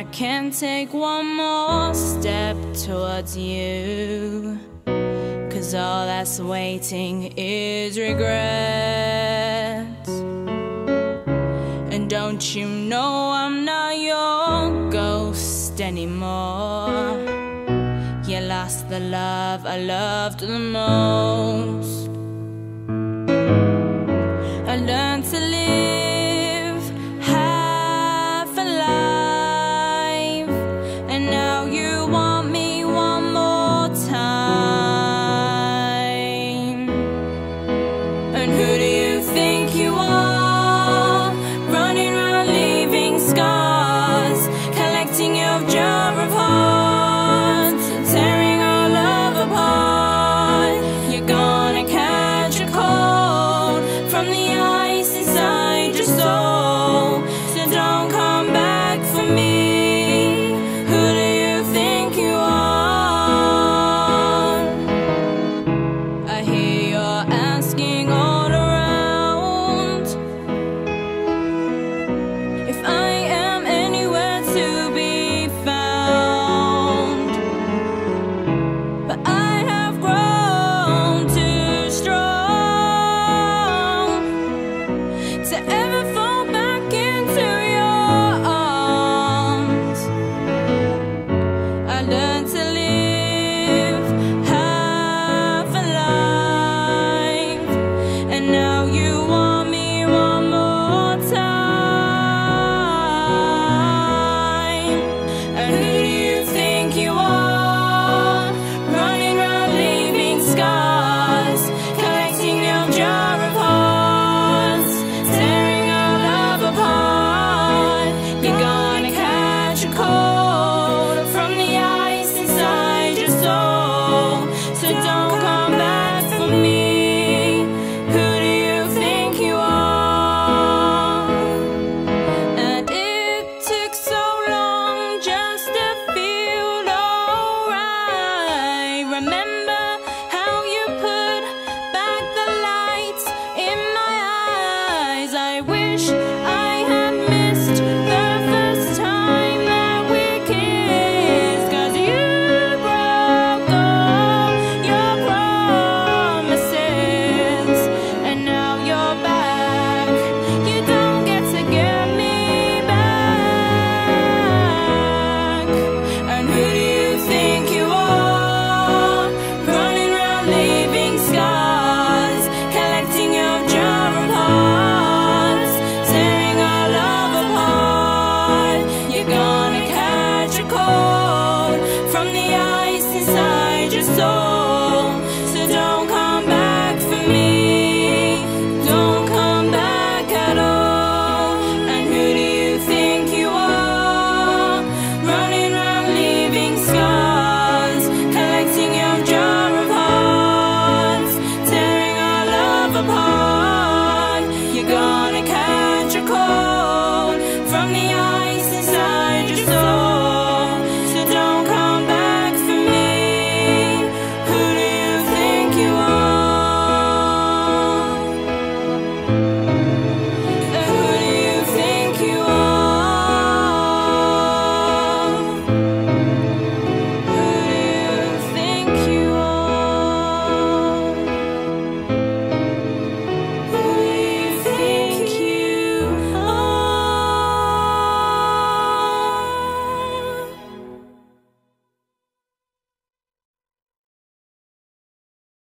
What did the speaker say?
I can't take one more step towards you. Cause all that's waiting is regret. And don't you know I'm not your ghost anymore? You lost the love I loved the most.